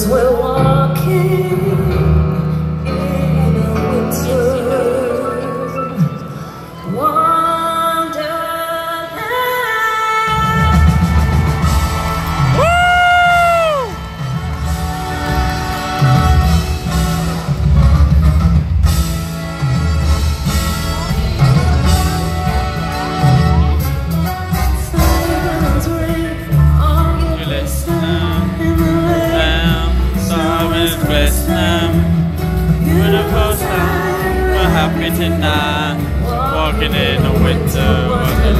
Cause we're walking tonight. Walking in the winter